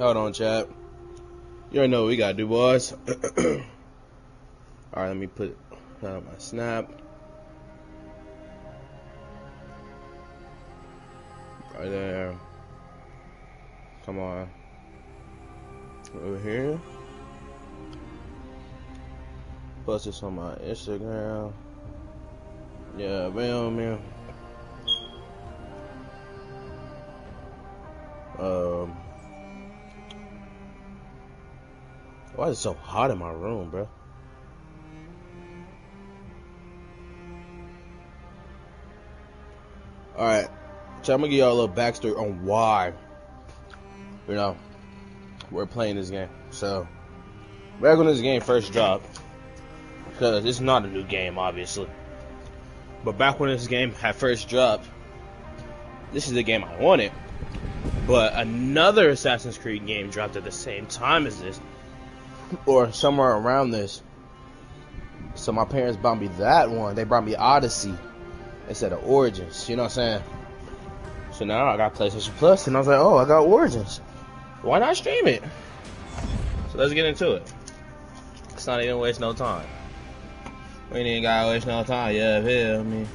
Hold on, chat. You already know what we gotta do, boys. Alright, let me put uh, my snap. Right there. Come on. Over here. Post this on my Instagram. Yeah, bam, man. Why is it so hot in my room, bro? Alright. So I'm gonna give y'all a little backstory on why, you know, we're playing this game. So, back when this game first dropped, because it's not a new game, obviously. But back when this game had first dropped, this is the game I wanted. But another Assassin's Creed game dropped at the same time as this, or somewhere around this. So my parents bought me that one. They brought me Odyssey instead of Origins. You know what I'm saying? So now I got PlayStation Plus, and I was like, oh, I got Origins. Why not stream it? So let's get into it. It's not even waste no time. We ain't even gotta waste no time. Yeah, hell, I mean.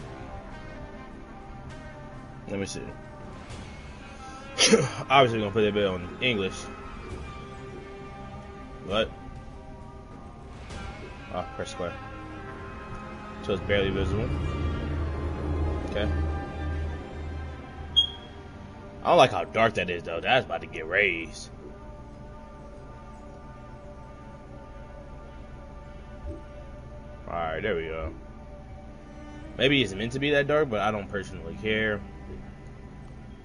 Let me see. Obviously, we're gonna put that bit on English. What? Ah, press square. So it's barely visible. Okay. I don't like how dark that is though. That's about to get raised. Alright, there we go. Maybe it's meant to be that dark, but I don't personally care.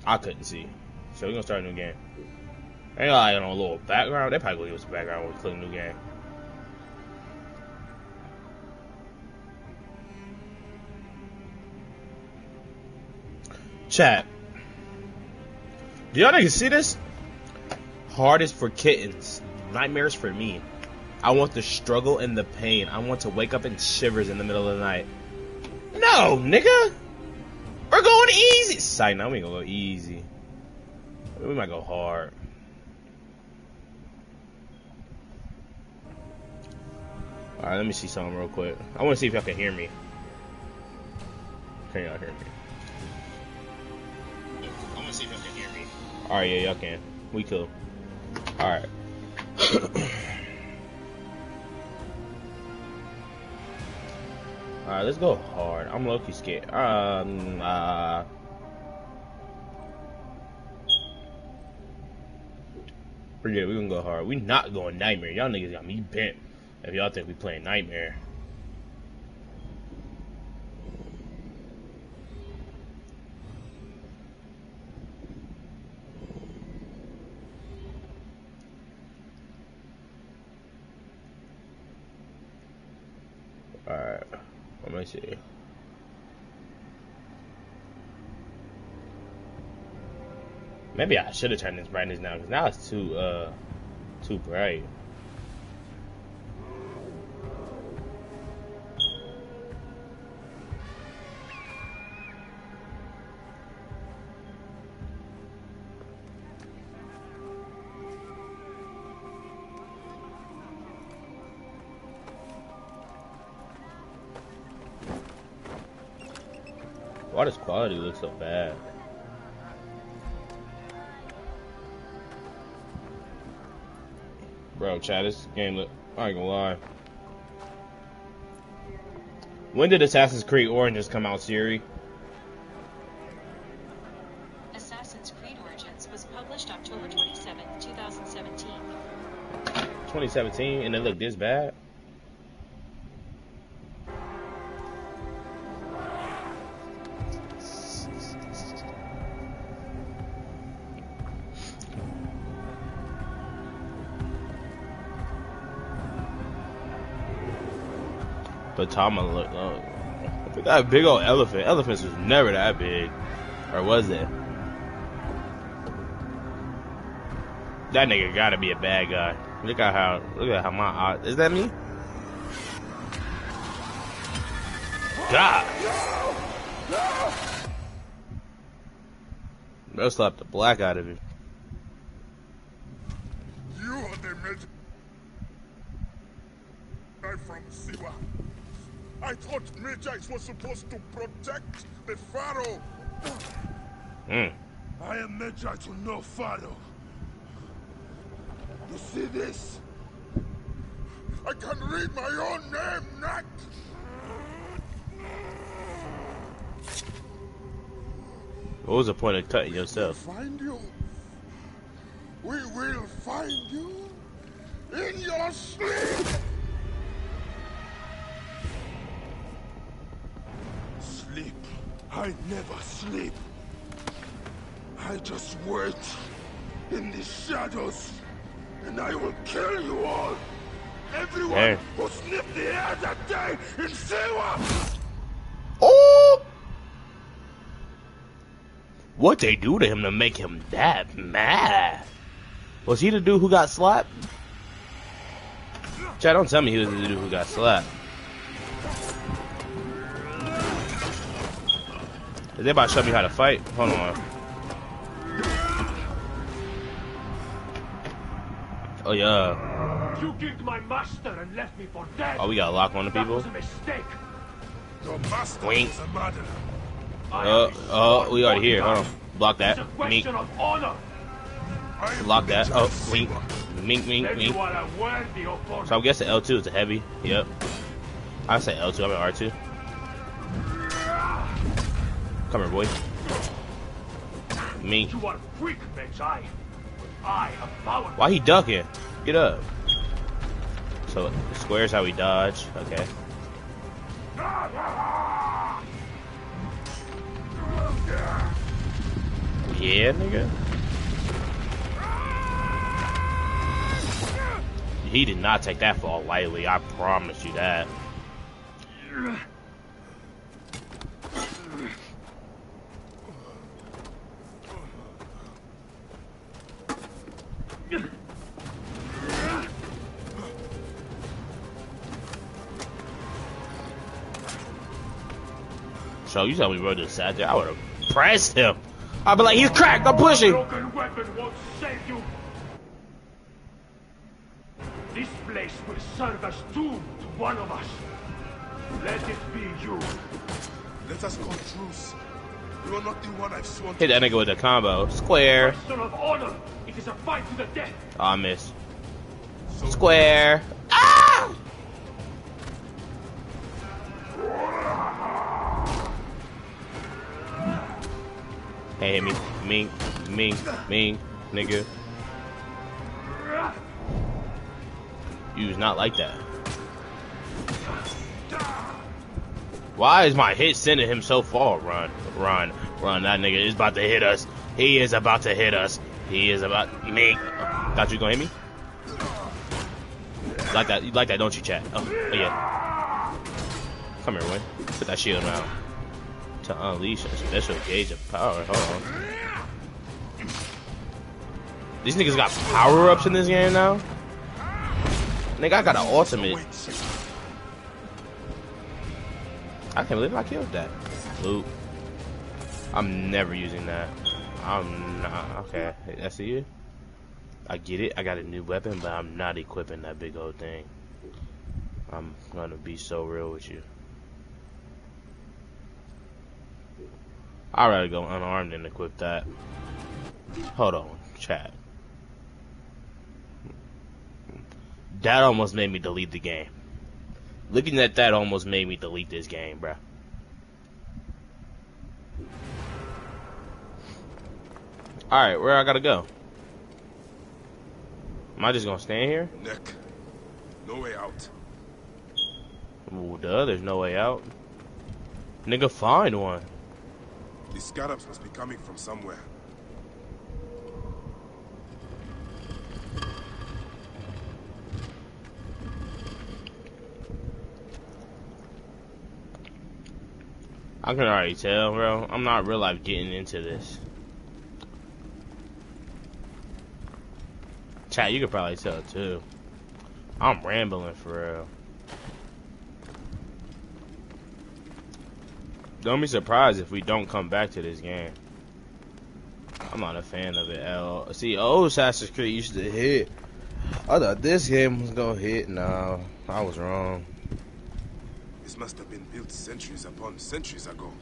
I couldn't see. So we're gonna start a new game. Ain't like on a little background. They probably gonna give us a background when we click new game. Chat. Do y'all niggas see this? Hard Hardest for kittens. Nightmares for me. I want the struggle and the pain. I want to wake up in shivers in the middle of the night. No, nigga! We're going easy! Side now we gonna go easy. We might go hard. Alright, let me see something real quick. I wanna see if y'all can hear me. Can y'all hear me? I wanna see if y'all can hear me. Alright, yeah, y'all can. We cool. Alright. Alright, let's go hard. I'm low-key scared. Um, uh... Forget, we gonna go hard. We not going Nightmare. Y'all niggas got me bent. If y'all think we playing Nightmare. Alright. Let me see. Maybe I should have turned this brightness down because now it's too uh too bright. Why does quality look so bad? Bro, Chad, this game look. I ain't gonna lie. When did Assassin's Creed Origins come out, Siri? Assassin's Creed Origins was published October 27, 2017. 2017, and it looked this bad? But Tama oh. look, at that big old elephant. Elephants was never that big, or was it? That nigga gotta be a bad guy. Look at how, look at how my eye, is that me? God. Bro slapped the black out of him. Medjay from Siwa. I thought Medjay was supposed to protect the Pharaoh. Mm. I am Medjay to no Pharaoh. You see this? I can read my own name, Nak! What was the point of cutting yourself? Find you. We will find you in your. Sleep. I never sleep. I just wait in the shadows, and I will kill you all. Everyone Hey. who sniffed the air that day in Siwa. Oh! What they do to him to make him that mad? Was he the dude who got slapped? Chad, don't tell me he was the dude who got slapped. They about to show me how to fight? Hold on. Oh yeah. You killed my master and left me for dead. Oh, we got a lock on the that people. was a mistake. Your master Wink. is a murderer. I Uh, am oh, sworn we already here. Hold on. Block that. It's a Mink. question of honor. I am Lock that. Oh, of wink. Siwa. Mink, mink, mink. you are a worthy opponent. So I'm guessing L2 is a heavy. Yep. I say L2. I'm at R2. Come here, boy. Me. You are weak, Medjay. I am powerful. Why he ducking? Get up. So square's how we dodge. Okay. Yeah, nigga. He did not take that fall lightly. I promise you that. So you tell me bro just sat there, I would have pressed him. I'd be like, he's cracked, I'm pushing. Broken weapon won't save you. This place will serve as tomb to one of us. Let it be you. Let us call truce. You are not the one I've sworn Hit to. that nigga with a combo. Square. Question of honor. It is a fight to the death. Ah, oh, I missed. So Square. Hey, me. Mink, mink, mink, nigga. You not like that. Why is my hit sending him so far? Run, run, run. That nigga is about to hit us. He is about to hit us. He is about me. Thought you gonna hit me? Like that? You like that, don't you, chat? Oh, oh yeah. Come here, Wayne. Put that shield out. To unleash a special gauge of power. Hold on. These niggas got power ups in this game now. Nigga, I got an ultimate. I can't believe I killed that. Loot. I'm never using that. I'm not. Okay, I see you. I get it. I got a new weapon, but I'm not equipping that big old thing. I'm gonna be so real with you. I'd rather go unarmed than equip that. Hold on, chat. That almost made me delete the game. Looking at that almost made me delete this game, bruh. Alright, where I gotta go? Am I just gonna stand here? Neck. No way out. Well, duh, there's no way out. Nigga, find one. The scarabs must be coming from somewhere. I can already tell, bro. I'm not real life getting into this. Chat, you could probably tell too. I'm rambling for real. Don't be surprised if we don't come back to this game. I'm not a fan of it at all. See, old Assassin's Creed used to hit. I thought this game was gonna hit. No, I was wrong. This must have been built centuries upon centuries ago.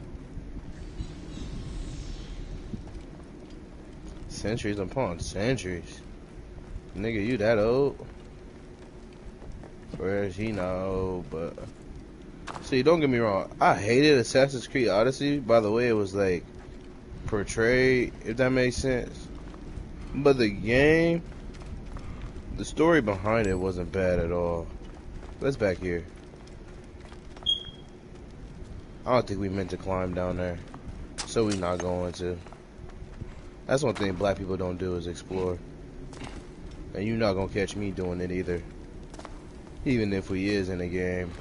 Centuries upon centuries. Nigga, you that old? Whereas he know, but see, don't get me wrong. I hated Assassin's Creed Odyssey by the way it was like portrayed, if that makes sense. But the game, the story behind it wasn't bad at all. Let's back here. I don't think we meant to climb down there, so we not going to. That's one thing black people don't do is explore. And you're not gonna catch me doing it either. Even if we is in a game.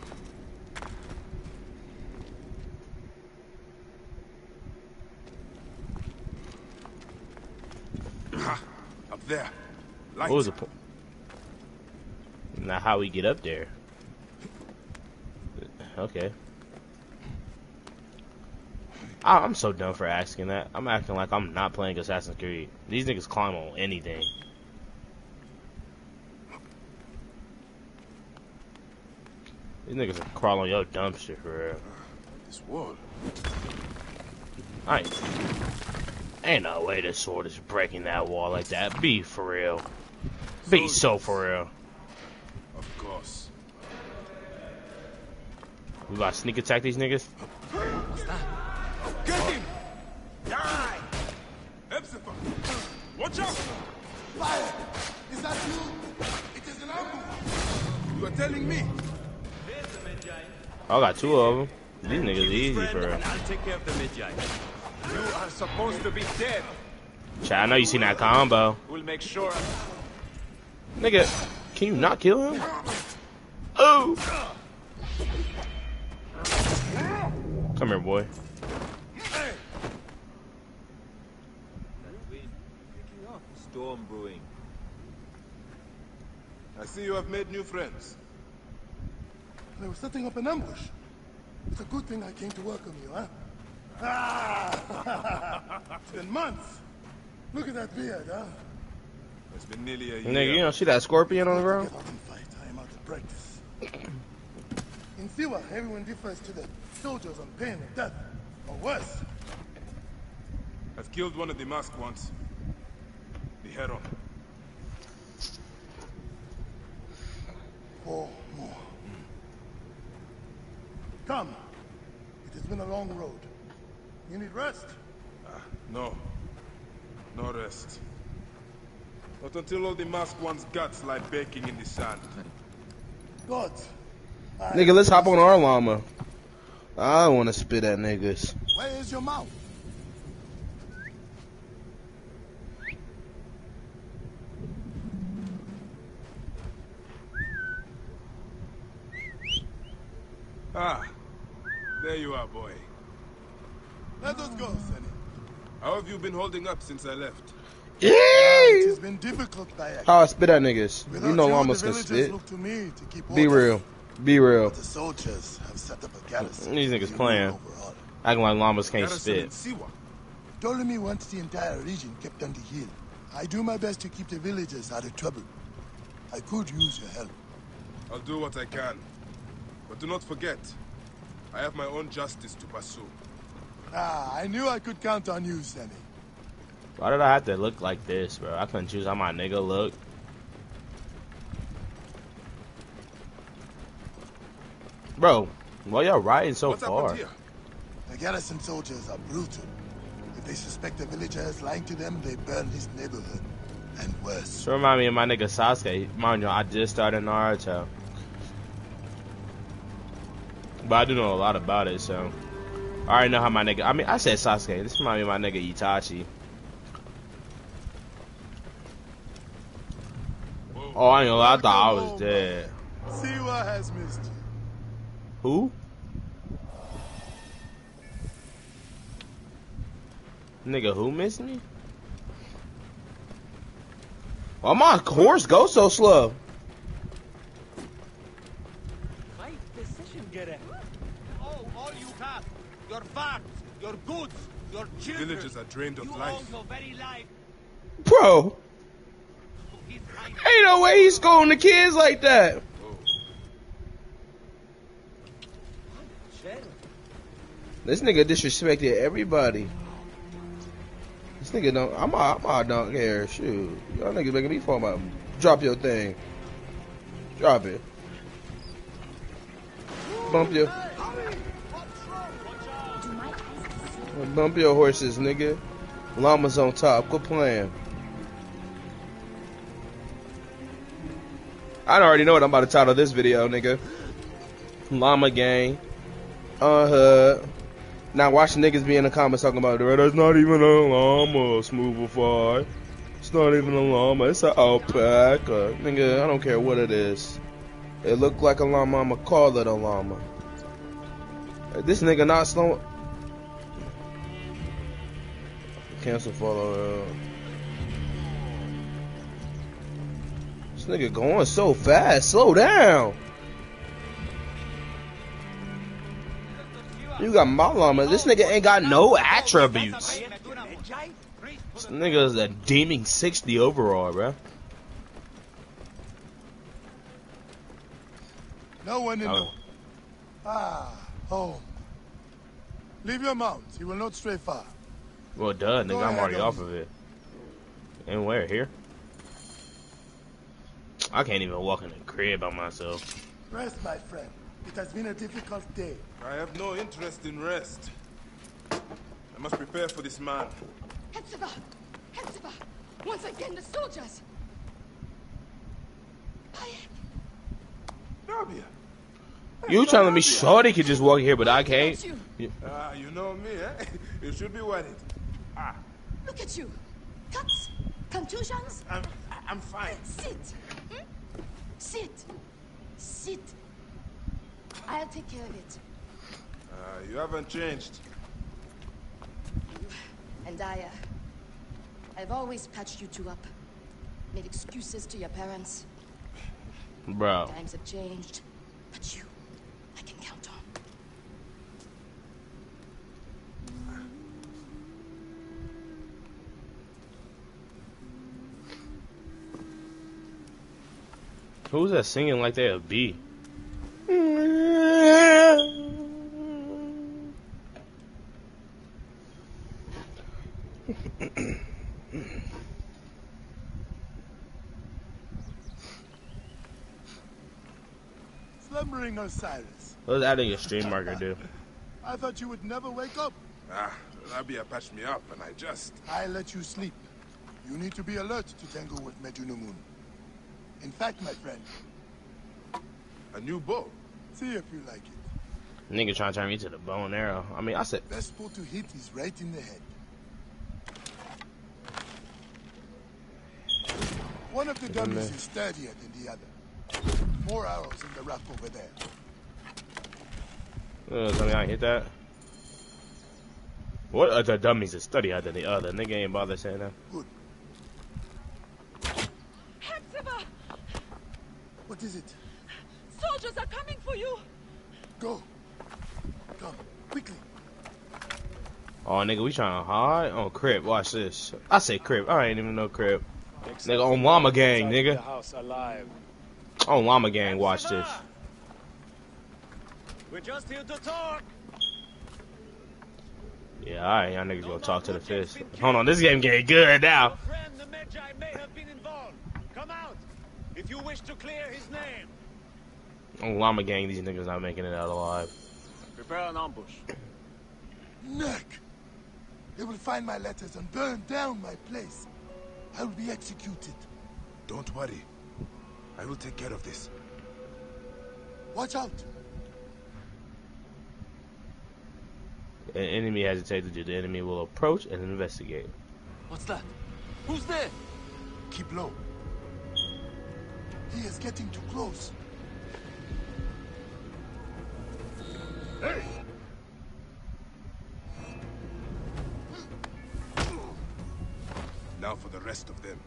Ha! Up there. Light. What was the point? Now how we get up there? Okay. I- I'm so dumb for asking that. I'm acting like I'm not playing Assassin's Creed. These niggas climb on anything. These niggas are crawling on your dumpster for real. This wall. Ain't, ain't no way this sword is breaking that wall like that. Be for real. Be so for real. Of course. We about to sneak attack these niggas? Get him! Die! Hepzefa! Watch out! Fire! Is that you? It is an ambush! You are telling me? I got two of them. These niggas easy for real. I'll take care of the Magi. You are supposed to be dead. Chat, I know you seen that combo. We'll make sure. Nigga, can you not kill him? Oh! Come here, boy. Storm brewing. I see you have made new friends. They were setting up an ambush. It's a good thing I came to welcome you, huh? Ah! it's been months. Look at that beard, huh? It's been nearly a year. Nigga, you don't see that scorpion on the ground? fight. I am out of practice. In Siwa, everyone differs to the soldiers on pain of death, or worse. I've killed one of the masked ones. The Heron. Four more. Come. It has been a long road. You need rest. Ah, no. No rest. Not until all the masked one's guts lie baking in the sand. God. I- Nigga, let's hop on our llama. I don't want to spit at niggas. Where is your mouth? Ah. There you are, boy. Let us go, Sonny. How have you been holding up since I left? It Yeah! has been difficult by How I spit at niggas. Without You know you, llamas the can spit. to me to keep Be real. Be real. The soldiers have set up a garrison. These niggas playing. rule over all. Acting like llamas can't spit. Siwa. Ptolemy wants the entire region kept on the hill. I do my best to keep the villagers out of trouble. I could use your help. I'll do what I can. But do not forget, I have my own justice to pursue. Ah, I knew I could count on you, Sammy. Why did I have to look like this, bro? I couldn't choose how my nigga look. Bro, why y'all riding so What's far? The garrison soldiers are brutal. If they suspect a villager is lying to them, they burn his neighborhood. And worse. So remind me of my nigga Sasuke. Mind you, I just started Naruto. But I do know a lot about it, so. I already know how my nigga. I mean, I said Sasuke. This remind me of my nigga Itachi. Oh, I ain't gonna lie. I thought I was dead. Siwa has missed you. Who? Nigga, who missed me? Why my horse go so slow? My decision, Gere. Oh, all you have, your farms, your goods, your children. Villagers are drained of you life. own your very life. Bro, His Highness. Ain't no way he's scolding the kids like that. This nigga disrespected everybody. This nigga don't. I'm out. I'm out. Don't care. Shoot, y'all niggas making me fall out. Drop your thing. Drop it. Bump your. Bump your horses, nigga. Llama's on top. Quit playing. I already know what I'm about to title this video, nigga. Llama gang. Uh huh. Now watch niggas be in the comments talking about. That's not even a llama, Smoovify. It's not even a llama. It's an alpaca. Nigga, I don't care what it is. It look like a llama. I'ma call it a llama. This nigga not slowing. Cancel follow. Uh, nigga going so fast. Slow down. You got my llama. This nigga ain't got no attributes. This nigga's a deeming 60 overall, bruh. No one in Oh. the... Ah, home. Leave your mount. He will not stray far. Well, duh, nigga, I'm already off of it. And where? Here? I can't even walk in the crib by myself. Rest, my friend. It has been a difficult day. I have no interest in rest. I must prepare for this man. Hepzefa! Hepzefa! Once again, the soldiers! Bayek! Rabia. You telling me Shorty could just walk here, but I can't? Look at you! Ah, you know me, eh? You should be worried. Ah, Look at you! Cuts! Contusions? I'm, I'm fine. Sit! Sit! Sit! I'll take care of it. Uh, you haven't changed. And I, uh, I've always patched you two up. Made excuses to your parents. Bro. Times have changed. But you, I can count on. Who's that singing like they a bee? Slumbering Osiris. What does adding a stream marker do? I thought you would never wake up. Ah, Rabia patched me up and I just... I let you sleep. You need to be alert to tangle with Medunamun. In fact, my friend, A new bow. see if you like it. Nigga trying to turn me to the bow and arrow. I mean, I said, Best spot to hit is right in the head. One of the dummies is sturdier than the other. More arrows in the rack over there. uh, tell I hit that. What other dummies is study than the other? Nigga ain't bother saying that. Good. What is it? Soldiers are coming for you! Go. Come, quickly. Oh, nigga, we trying to hide? Oh, crib, watch this. I say crib. I ain't even know crib. Nigga, on Llama Gang, nigga. The house alive. On Llama Gang, watch this. We're just here to talk. Yeah, alright, y'all niggas gonna talk to the fish. Hold on, this game getting good now. Your friend the Magi may have been involved. Come out if you wish to clear his name. On Llama Gang, these niggas not making it out alive. Prepare an ambush. Neck! They will find my letters and burn down my place. I will be executed. Don't worry. I will take care of this. Watch out! An enemy hesitates to do, the enemy will approach and investigate. What's that? Who's there? Keep low. He is getting too close. Now for the rest of them.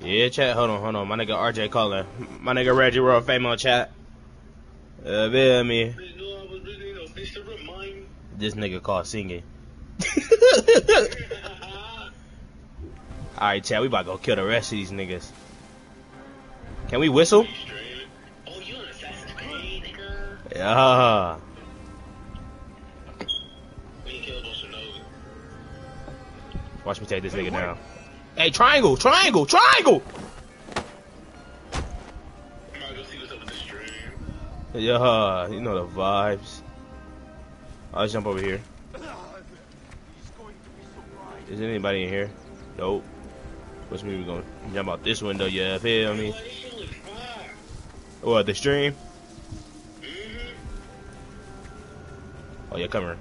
Yeah, chat, hold on, hold on. My nigga RJ calling. My nigga Reggie World fame on chat. Uh, feel me? This nigga called singing. Alright, chat. we about to go kill the rest of these niggas. Can we whistle? Yeah. We. Watch me take this nigga down. Hey, triangle, triangle, triangle! What's. Yeah, you know the vibes. I'll jump over here. Is anybody in here? Nope. Which means we're gonna jump out this window, yeah, feel me? What, the stream? Mm-hmm. Oh, yeah, come here.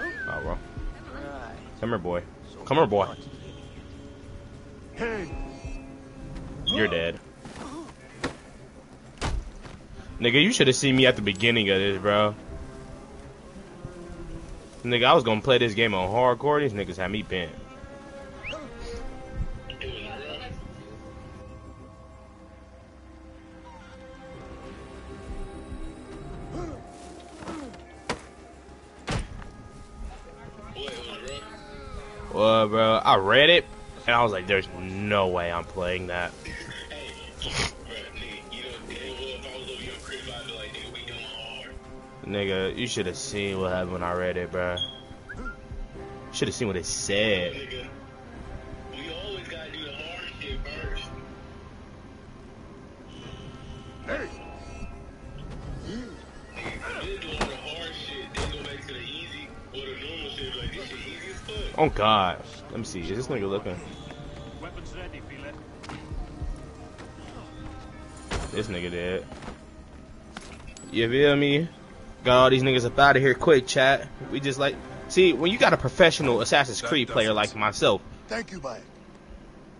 Oh, well. Come here, boy. Come here, boy. Hey, You're dead. Nigga, you should have seen me at the beginning of this, bro. Nigga, I was gonna play this game on hardcore. These niggas had me bent. I read it and I was like, "There's no way I'm playing that." Nigga, you should have seen what happened when I read it, bro. Should have seen what it said. Hey. Oh God, let me see. Is this nigga looking? Weapons ready, feel it. This nigga dead. You feel me? Got all these niggas up out of here quick, chat. We just like see when you got a professional Assassin's Creed player like myself. Thank you, Bayek.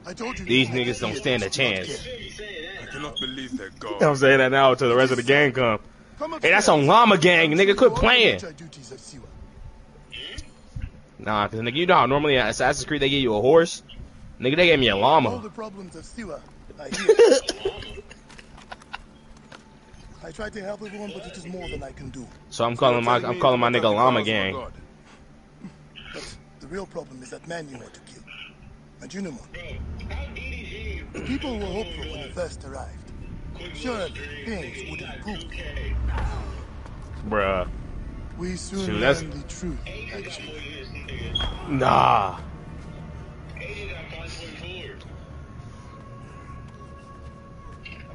I told you These niggas don't stand a chance. I that? cannot believe they're gone. I'm saying that now until the rest of the gang come. Come Hey, that's on Llama Gang, nigga. Quit playing. Duties of Siwa. Nah, cause nigga, you know how normally at Assassin's Creed they give you a horse. Nigga, they gave me a llama. All llama. the problems of Siwa. I hear. I try to help everyone, but it is more than I can do. So I'm calling my I'm calling my nigga Llama Gang. But the real problem is that man you want to kill. And Junimon. Bro, how The people were hopeful when you first arrived. Surely things would improve. Bruh. We soon Shoot, that's- learn the truth, actually. more years, nigga. Nah. Agent got 5.4.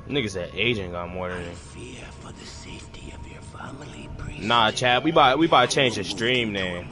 Nigga said agent got more than me. Fear for the safety of your family. Nah, Chad, we about we about to change the stream name.